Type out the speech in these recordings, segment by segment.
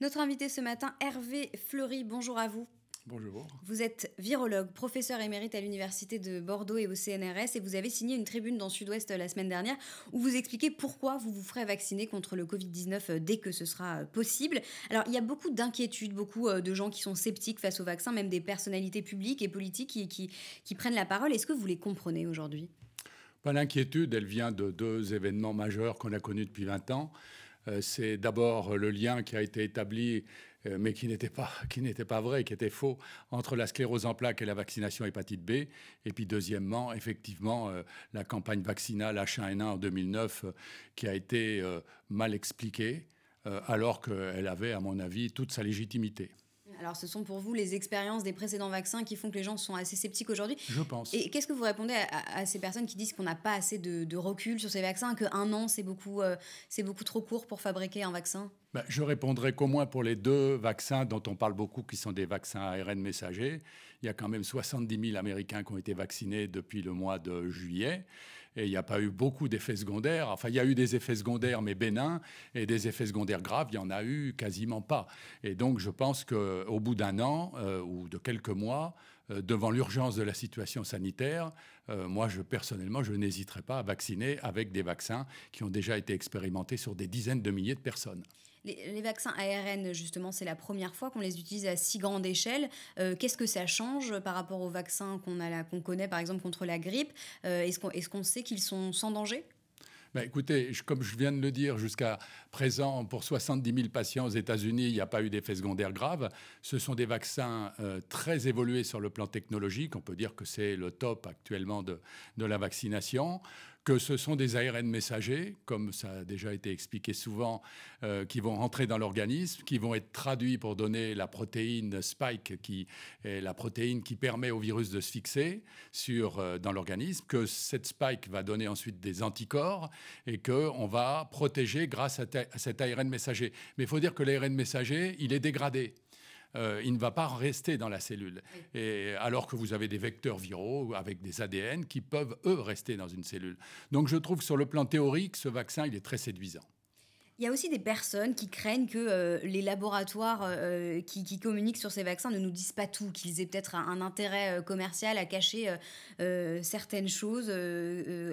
Notre invité ce matin, Hervé Fleury, bonjour à vous. Bonjour. Vous êtes virologue, professeur émérite à l'Université de Bordeaux et au CNRS et vous avez signé une tribune dans Sud-Ouest la semaine dernière où vous expliquez pourquoi vous vous ferez vacciner contre le Covid-19 dès que ce sera possible. Alors, il y a beaucoup d'inquiétudes, beaucoup euh, de gens qui sont sceptiques face au vaccin, même des personnalités publiques et politiques qui, qui, qui prennent la parole. Est-ce que vous les comprenez aujourd'hui? L'inquiétude, elle vient de deux événements majeurs qu'on a connus depuis 20 ans. Euh, c'est d'abord le lien qui a été établi, euh, mais qui n'était pas, qui n'était pas vrai, qui était faux, entre la sclérose en plaques et la vaccination hépatite B. Et puis deuxièmement, effectivement, euh, la campagne vaccinale H1N1 en 2009, qui a été mal expliquée, alors qu'elle avait, à mon avis, toute sa légitimité. Alors, ce sont pour vous les expériences des précédents vaccins qui font que les gens sont assez sceptiques aujourd'hui Je pense. Et qu'est-ce que vous répondez à, ces personnes qui disent qu'on n'a pas assez de, recul sur ces vaccins, qu'un an, c'est beaucoup, euh, c'est beaucoup trop court pour fabriquer un vaccin? Ben, je répondrai qu'au moins pour les deux vaccins dont on parle beaucoup, qui sont des vaccins ARN messagers, il y a quand même 70 000 Américains qui ont été vaccinés depuis le mois de juillet. Et il n'y a pas eu beaucoup d'effets secondaires. Enfin, il y a eu des effets secondaires, mais bénins, et des effets secondaires graves, il n'y en a eu quasiment pas. Et donc, je pense qu'au bout d'un an euh, ou de quelques mois, euh, devant l'urgence de la situation sanitaire, euh, moi, je, personnellement, je n'hésiterai pas à vacciner avec des vaccins qui ont déjà été expérimentés sur des dizaines de milliers de personnes. Les, vaccins ARN, justement, c'est la première fois qu'on les utilise à si grande échelle. Euh, qu'est-ce que ça change par rapport aux vaccins qu'on connaît, par exemple, contre la grippe? Est-ce qu'on sait qu'ils sont sans danger? Ben, écoutez, comme je viens de le dire, jusqu'à présent, pour 70 000 patients aux États-Unis, il n'y a pas eu d'effets secondaires graves. Ce sont des vaccins euh, très évolués sur le plan technologique. On peut dire que c'est le top actuellement de la vaccination que ce sont des ARN messagers, comme ça a déjà été expliqué souvent, euh, qui vont rentrer dans l'organisme, qui vont être traduits pour donner la protéine spike, qui est la protéine qui permet au virus de se fixer sur, euh, dans l'organisme, que cette spike va donner ensuite des anticorps et qu'on va protéger grâce à, à cet ARN messager. Mais il faut dire que l'ARN messager, il est dégradé. Euh, il ne va pas rester dans la cellule. Et, alors que vous avez des vecteurs viraux avec des ADN qui peuvent, eux, rester dans une cellule. Donc je trouve que sur le plan théorique, ce vaccin, il est très séduisant. Il y a aussi des personnes qui craignent que euh, les laboratoires euh, qui, communiquent sur ces vaccins ne nous disent pas tout, qu'ils aient peut-être un, intérêt commercial à cacher certaines choses,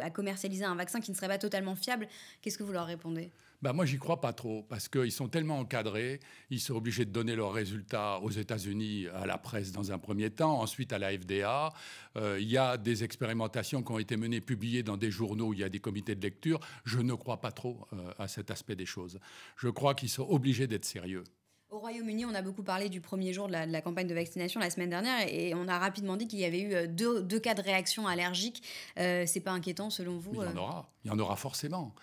à commercialiser un vaccin qui ne serait pas totalement fiable. Qu'est-ce que vous leur répondez? Bah moi, j'y crois pas trop, parce qu'ils sont tellement encadrés, ils sont obligés de donner leurs résultats aux États-Unis, à la presse dans un premier temps, ensuite à la FDA. Euh, il y a des expérimentations qui ont été menées, publiées dans des journaux il y a des comités de lecture. Je ne crois pas trop euh, à cet aspect des choses. Je crois qu'ils sont obligés d'être sérieux. Au Royaume-Uni, on a beaucoup parlé du premier jour de la, campagne de vaccination la semaine dernière et on a rapidement dit qu'il y avait eu euh, deux, cas de réaction allergique. Euh, c'est pas inquiétant selon vous Il y en aura, il y en aura forcément.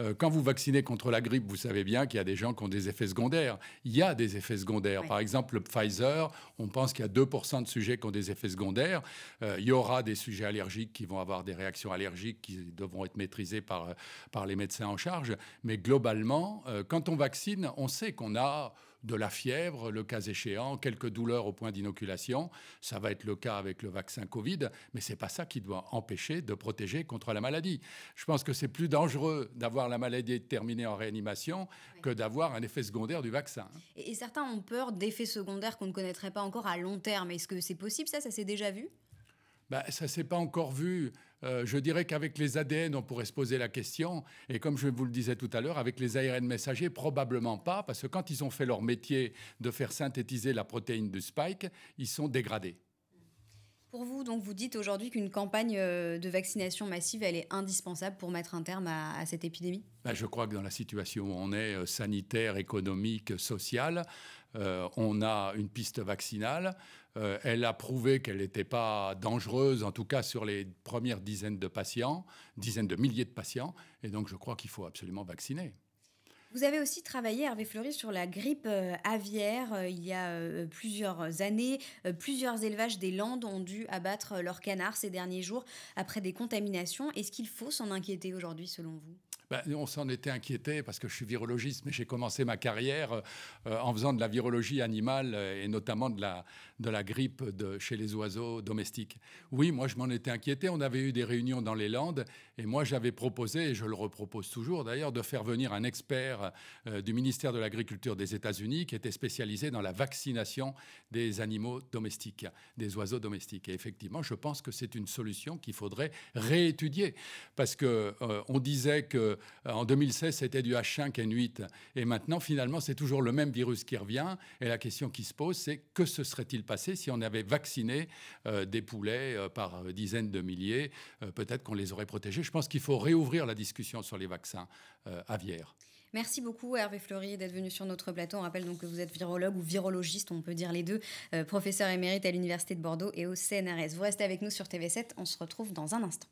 Euh, quand vous vaccinez contre la grippe, vous savez bien qu'il y a des gens qui ont des effets secondaires. Il y a des effets secondaires. Par exemple, le Pfizer, on pense qu'il y a 2% de sujets qui ont des effets secondaires. Euh, il y aura des sujets allergiques qui vont avoir des réactions allergiques qui devront être maîtrisées par, par les médecins en charge. Mais globalement, euh, quand on vaccine, on sait qu'on a de la fièvre, le cas échéant, quelques douleurs au point d'inoculation. Ça va être le cas avec le vaccin Covid, mais c'est pas ça qui doit empêcher de protéger contre la maladie. Je pense que c'est plus dangereux d'avoir la maladie terminée en réanimation que d'avoir un effet secondaire du vaccin. Et, certains ont peur d'effets secondaires qu'on ne connaîtrait pas encore à long terme. Est-ce que c'est possible ça? Ça s'est déjà vu? Ben, ça ne s'est pas encore vu. Euh, je dirais qu'avec les ADN, on pourrait se poser la question. Et comme je vous le disais tout à l'heure, avec les ARN messagers, probablement pas, parce que quand ils ont fait leur métier de faire synthétiser la protéine du spike, ils sont dégradés. Pour vous, donc, vous dites aujourd'hui qu'une campagne euh, de vaccination massive, elle est indispensable pour mettre un terme à, cette épidémie? Ben, Je crois que dans la situation où on est, euh, sanitaire, économique, sociale, euh, on a une piste vaccinale. elle a prouvé qu'elle n'était pas dangereuse, en tout cas sur les premières dizaines de patients, dizaines de milliers de patients. Et donc, je crois qu'il faut absolument vacciner. Vous avez aussi travaillé, Hervé Fleury, sur la grippe euh, aviaire euh, il y a euh, plusieurs années. plusieurs élevages des Landes ont dû abattre leurs canards ces derniers jours après des contaminations. Est-ce qu'il faut s'en inquiéter aujourd'hui selon vous? Ben, On s'en était inquiété parce que je suis virologiste, mais j'ai commencé ma carrière en faisant de la virologie animale et notamment de la, de la grippe de, chez les oiseaux domestiques. Oui, moi je m'en étais inquiété. On avait eu des réunions dans les Landes et moi j'avais proposé, et je le repropose toujours d'ailleurs, de faire venir un expert du ministère de l'Agriculture des États-Unis qui était spécialisé dans la vaccination des animaux domestiques, des oiseaux domestiques. Et effectivement, je pense que c'est une solution qu'il faudrait réétudier parce que euh, on disait que euh, en 2016 c'était du H5N8 et maintenant finalement c'est toujours le même virus qui revient et la question qui se pose c'est que se serait-il passé si on avait vacciné euh, des poulets par dizaines de milliers peut-être qu'on les aurait protégés. Je pense qu'il faut réouvrir la discussion sur les vaccins aviaires. Merci beaucoup Hervé Fleury d'être venu sur notre plateau. On rappelle donc que vous êtes virologue ou virologiste, on peut dire les deux, euh, professeur émérite à l'Université de Bordeaux et au CNRS. Vous restez avec nous sur TV7, on se retrouve dans un instant.